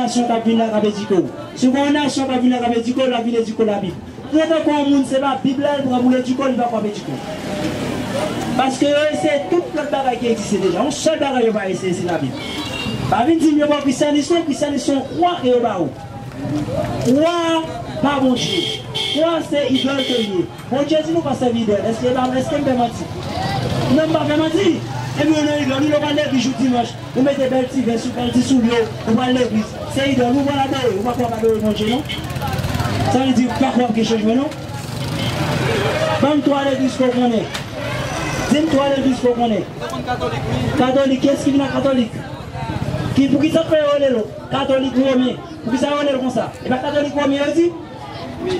nasyon kap vin la kabe diko. Se kon nasyon kap vin la kabe diko, la vin le diko la bib. Mwen te kon moun se ba bib la, mwen moun le diko, li va kabe diko. Paske se tout lot bagay ki egzise deja. On sol bagay yo ba ese, se la bib. Ba vin di mwen bon kristianisyon, kristianisyon kwa e yo ba ou. Kwa pa bon chie. Kwa se idol ke liye. Bon chie di nou pa se vide. Eske mwen pe mati? Mwen mwen pe mati? Et puis on a idole, nous allons l'église dimanche. Vous mettez belle petite veste, belle petite sous l'eau, vous allez l'église. C'est idole, nous voilà d'ailleurs. Vous ne pouvez pas adorer mon Dieu, non? Ça veut dire pas croire que changement, non? Comme toi l'église qu'on connaît. Dis-moi l'église qu'on connaît. Catholique, qu'est-ce qui vient catholique? Qui pour qui ça fait? Catholique romain. Pour qui ça fait comme ça? Et bien catholique romain aussi?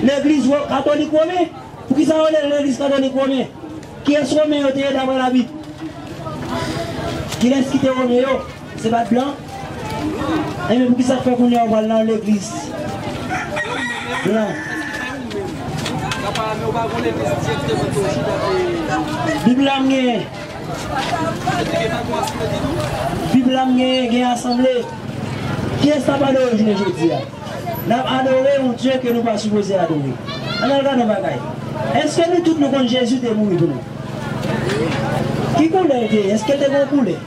L'église catholique romain. Pour qui ça fait l'église catholique romain? Qui est-ce romain d'après la Bible? Qui est-ce qui était romain? C'est pas blanc? Et pour qui ça fait qu'on est dans l'église? Bible. Bible a gagné assemblée. Qui est-ce qui adoré aujourd'hui Nous avons adoré un Dieu que nous ne pas supposé adorer. Est-ce que nous tous nous connaissons Jésus est mort pour nous Qui coulait Est-ce qu'il était bon couler?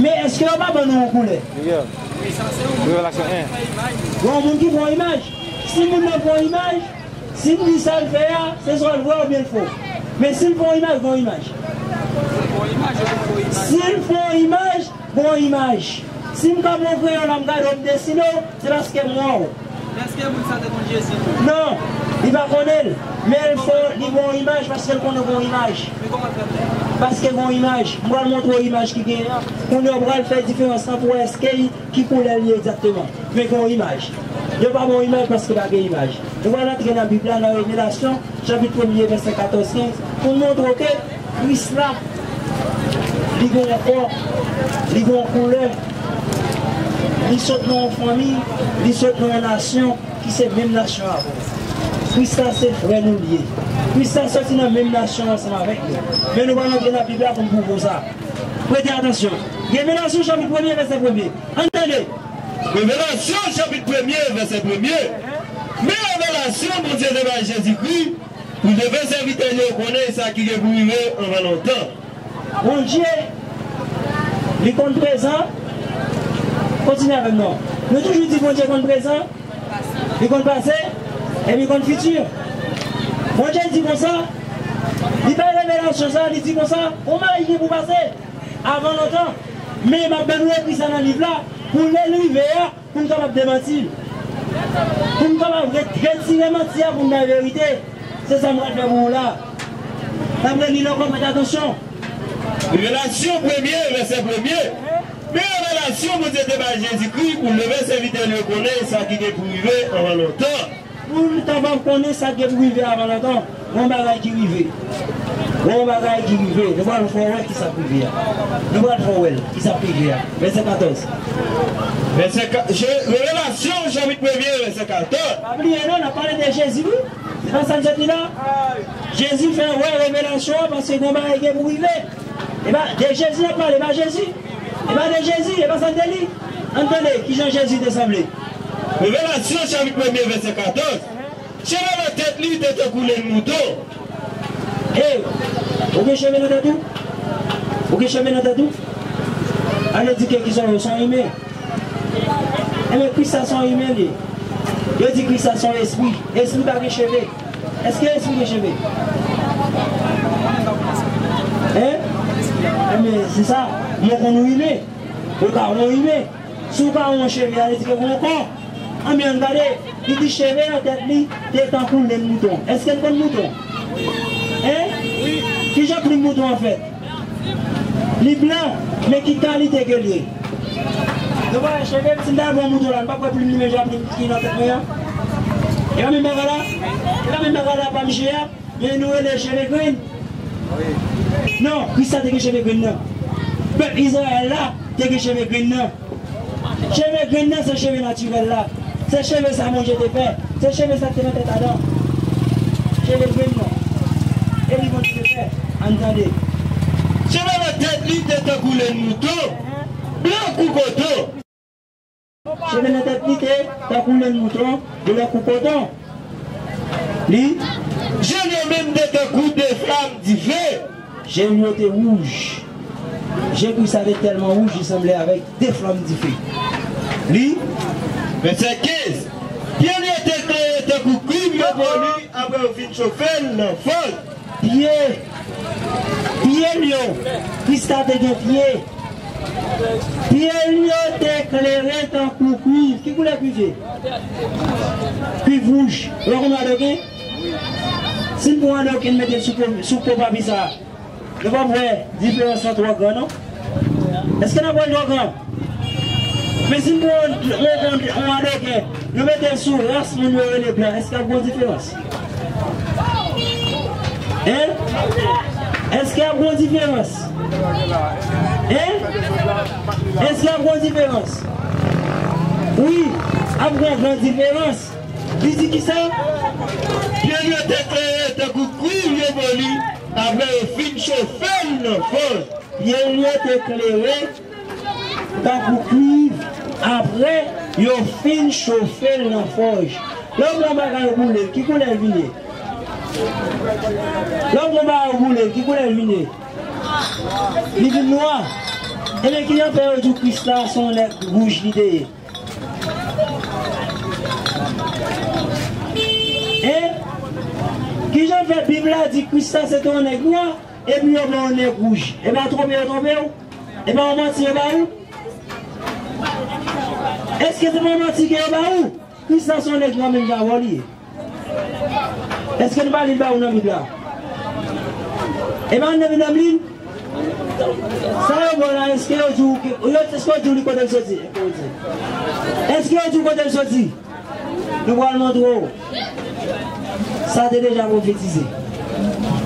Mais est-ce que pas bon nous couler Révélation 1. Il y a un monde qui voit image? Si vous ne voit image, si le fait, c'est soit le vrai ou bien le faux? Mais s'il faut image, bon image. S'il faut image, bon image. Si je peux montrer un langage de dessiner, c'est parce que moi. Est-ce que vous savez mon Jésus Non, il va connaître. Mais il faut une bonne image parce qu'elle connaît une bonne image. Parce que mon image, moi je montre une image qui gagne. On devra le faire différence pour est-ce qui coule exactement. Mais mon image. Je ne pas mon image parce que pas une image. Nous allons entrer dans la Bible, dans la Révélation, chapitre 1er, verset 14, 15, pour montrer que là, il a un corps, il a une couleur, il saute dans une famille, il saute dans une nation qui c'est la même nation avant. Là, c'est frère nous. Christ là, sorti dans la même nation ensemble avec nous. Mais nous allons entrer dans la Bible pour prouver ça. Prêtez attention. Révélation chapitre 1er, verset 1er. Entendez. Révélation chapitre 1er, verset 1er. Mais révélation, mon Dieu, devant Jésus-Christ, vous devez servir à connaître ça qui est pour en longtemps. Mon Dieu, il compte présent. Continuez avec nous. Nous toujours dit mon Dieu compte présent, il compte passé et il compte futur. Mon Dieu dit comme ça. Il pas révélation ça, il dit comme ça. On m'a dit pour passer avant longtemps. Mais ma belle pris ça dans le livre là pour l'élever, pour nous capable démentir. Pour nous capable retirer mentir pour la vérité. C'est ça que je vais pour là. Me dit encore, mais attention. Révélation première, verset premier. Mais révélation, mon Dieu, devant Jésus-Christ, pour lever serviteur le connaître ça qui est vivre avant longtemps. Pour nous t'avoir connaître ça qui est pour vivre avant longtemps, on va qui vivre. On va qui vivre. Nous allons faire qui s'applique. Nous allons faire qui s'applique. Verset 14. Verset qua- Je- Révélation, chapitre 1er, verset 14. Oubliez, non, on a parlé de Jésus. C'est pas ça que je dis là. Jésus fait une ouais, révélation parce que comment il est pour vivre. Et bien, de Jésus, on parle, et bien Jésus. Et bien de Jésus, et bien ça délit. Entendez, qui Jean Jésus Revelasyon chavit 1, verset 14, cheve la tet li te te koule mouton. Hey, ouke cheve la dadou? Ouke cheve la dadou? Ane di ke ki son yo son ime. Eme kri sa son ime li. Yo di kri sa son espri. Espri bagi cheve. Eske espri de cheve? Eh? Eme, se sa, yon konou ime. Yon ka konou ime. Sou ka konou cheve, ane di ke konou kon. Dire que vous corps. Ah, mais regardez, il dit cheveux en tête, lui, t'es en coule de mouton. Est-ce a un mouton? Hein? Qui j'ai pris mouton en fait? Les blancs, mais qui qualité que lui vois, je vais si un bon mouton là, pas quoi plus mais j'ai pris qui tête moi. Et là même là, là même là pas monsieur, mais nous les cheveux green. Non, qui ça des cheveux green non? Peuple Israël là, des cheveux green non. Cheveux green non, c'est cheveux naturel là. Se cheve sa manje te fe, se cheve sa te mette ta dan. Cheve gwen nan. E li manje te fe, an zade. Cheve la tet li te te koule moutou, blan kou koto. Cheve la tet li te te koule moutou, blan kou koto. Li, jenye men de te kou de flam di fe, jenye te wouj. Jenye pou sa de telman wouj, jisemble avek de flam di fe. Li, verset 15. Bien était créé de coups crime venu après au fin chauffer l'enfant. Pied, pied lion, Christ a des pieds. Pied? Lion t'éclairé dans coucou. Qui voulait cuivre Cuivre rouge. A donné Si nous avons donné, mettez sous sous papier ça. Ne pas voir différence entre trois grands, non? Est-ce qu'on a pas trois grands Mais si nous avons donné, nous mettons sous race, nous les blancs. Est-ce qu'il y a une différence Hein Est-ce qu'il y a une différence Hein Est-ce qu'il y a une différence Oui, il y a une différence. Il dit qui ça? Bien était créé de coups crime venu après au fin chauffer l'enfant. Bien lui est éclairé dans le Apre, yo fin chofe l nan foj. Lòm nan bagay roule, ki konen vine? Lòm nan bagay roule, ki konen vine? Li di noua. Ele ki yon peyo di krista son lek rouj lideye. E, eh? ki jan fe bibla di krista se ton lek noua, e mi yon nan lek rouj. E ba trope, e trope ou? E ba oman si e ba ou? Eske nou mwen matike yo ba ou? Ki sa son ek nan men jan wali? Eske nou ba li ba ou nan bibla? Eman nan nan blin? Sa yo bon la eske yo djou ki... Eske yo djou li kote m soti? Eske yo djou kote m soti? Nou wal mandou ou? Sa te deja profetize.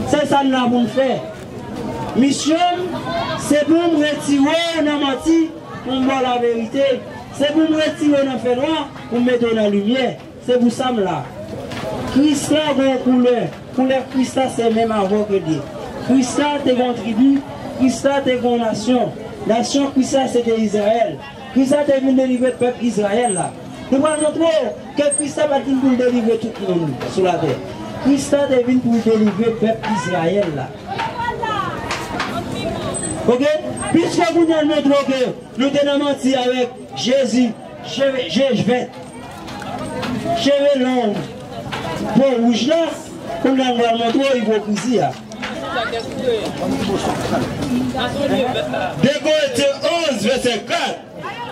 Se sa nou la moun fè. Misyon, se pou m retiwe nan mati, pou m wala verite. C'est pour me retirer dans le noir, pour me mettre la lumière. C'est pour ça là. Christ a une couleur. Couleur Christ c'est même avant que Dieu. Christ a une tribu. Christ a une nation. Nation Christ c'était Israël. Christ a venu délivrer le peuple Israël. Nous allons montrer que Christ a venu délivrer tout le monde sur la terre. Christ est venu pour délivrer le peuple Israël. Ok? Puisque vous nous montrez que nous tenons menti avec Jésus, je vais, cheveux longs, pour rouge là, pour nous montrer l'hypocrisie là. De Corinthiens 11, verset 4,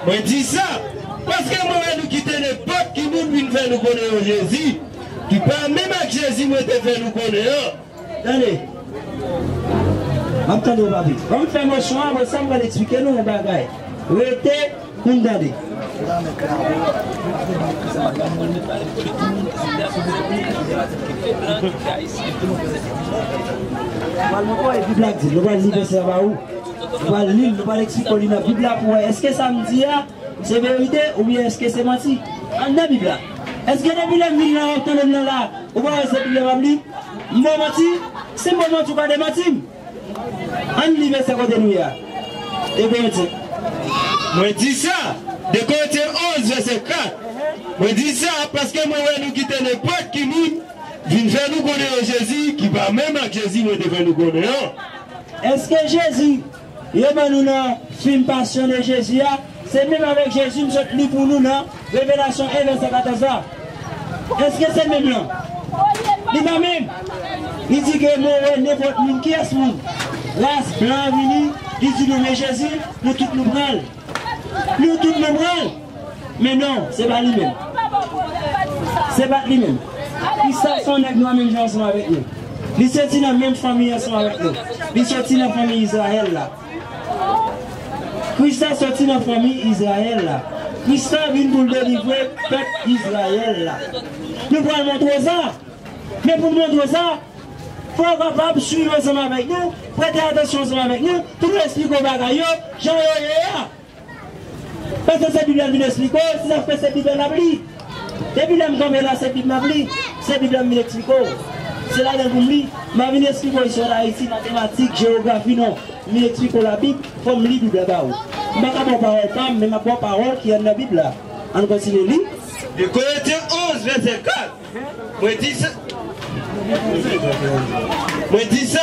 moi dis ça. Parce que moi, nous quitter l'époque qui nous faire nous connaître Jésus. Qui parle même avec Jésus, moi, te fait nous connaître. Attendez. Attendez, papi. Comme fait mon choix, ça va l'expliquer nous un bagage. Min daɗi. Wal mwen kwa e biblak di, lwa li bese ba ou. Wal li, lwa lek si kolina biblak ou e. Eske sa mdi ya, se verite ou bien eske se mati? An nan biblak. Eske nan biblak mi la otan nan la, ou ba e se biblak mabli? Mwen mati, se mwen mati ou ka de mati? An li bese kote nou ya. E ben e ti. Moi dis ça. De Corinthiens 11, verset 4. Moi dis ça parce que moi, nous quitter l'époque qui nous vient faire nous connaître Jésus, qui va même avec Jésus, te faire nous connaître. Est-ce que Jésus, il nous dans film Passion de Jésus, c'est même avec Jésus, nous sommes pour nous dans Révélation 1, verset 14. Est-ce que c'est même là Il m'a même. Il dit que moi, n'importe qui est ce monde. Race blanc il dit nous, mais Jésus, nous tous nous prenons. Nous tous nous prenons. Mais non, c'est pas lui-même. C'est pas lui-même. Ils sont avec nous, même avec nous. Sont dans la même famille avec nous. Dans la famille Israël là. Christ sorti dans la famille Israël là. Christ venu pour délivrer le Israël là. Nous pouvons montrer ça. Mais pour montrer ça, il faut capable suivre ensemble avec nous, prêter attention ensemble avec nous, tout nous expliquer au bagaille, j'en ai Parce que cette Bible vient expliquer, si ça fait cette Bible pli. Depuis que je tombe là, cette Bible pli, cette Bible vient expliquer. C'est là que me dites, je viens expliquer l'histoire d'Haïti, mathématiques, géographie, non. Je viens expliquer la Bible, il faut me lire la Bible. Je ne vais pas parole, mais ma parole qui est dans la Bible. On continue. Lis. De Corinthiens 11, verset 4. Moi dis ça. Moi dis ça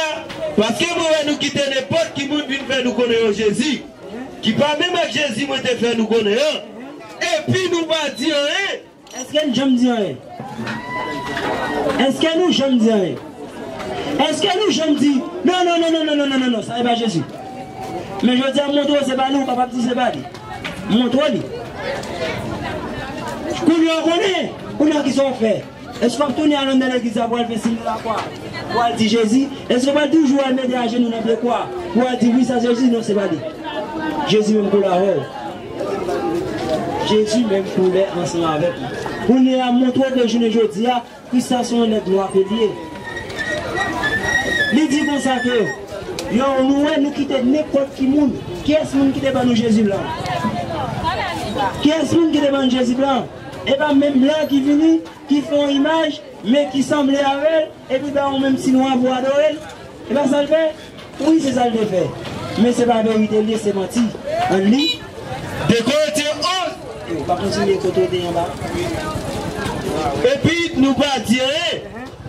parce que moi nous quitter n'importe qui monde vient nous connaître Jésus. Qui pas même avec Jésus moi te faire nous connaître. Et puis nous pas dire hein. Est-ce que nous rien? Est-ce que nous j'aime dire rien? Est-ce que nous j'aime dire non, non, non, non, non, non, non, non, non, ça n'est pas Jésus. Mais je veux dire, montre c'est pas nous, papa dit c'est pas lui. Montre-lui. Qu'on lui en connaît, on a qui sont faits. Est-ce qu'on tourne à l'homme de l'église pour faire signe de la croix? Pour dire Jésus? Est-ce qu'on va toujours mettre à genoux dans le quoi Pour dire oui, ça Jésus Non, c'est pas lui. Jésus même pour la. Jésus même pour les ensemble avec nous. On est à montrer que je ne dis pas que ça sont les droits payés. Il dit comme ça que nous, nous quittons n'importe qui monde. Qui est-ce qui quitte pas nous Jésus blanc? Qui est-ce qui quitte pas nous Jésus blanc? Et pas même blanc qui vient, qui font image, mais qui semblent avec elle, et puis ben, on même si nous avons adoré, et bien ça le fait? Oui, c'est ça le fait. men se pa verite li se manti an li de kote 11 pa kontinye kote de yon ba epi nou pa dire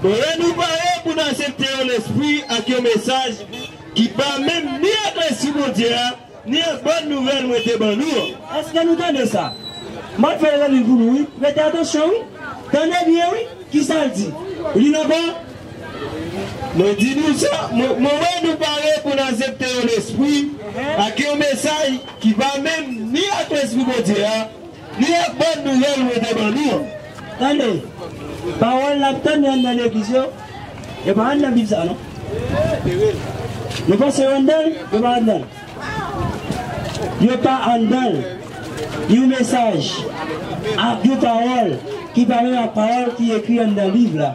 renou bon, pare pou nan septe yon espri ak yon mesaj ki pa men ni agresi moun dira ni ak bon nouvel mwen te ban nou eske nou tande sa mat fè yon yon goun wè te atensyon wè tande bien wè ki sa l di ou li nan bon. Nous dis nous ça, moi nous parler pour nous accepter l'esprit avec un message qui va même ni agressif mon Dieu, ni une bonne nouvelle te ban nous. Attendez. Parole la tenue dans l'église, et pas la Bible, ça, non? Nous pensons en dedans, nous pas en dedans. Nous pas en dedans. Un message, une parole, qui parle la parole qui est écrite dans le livre là.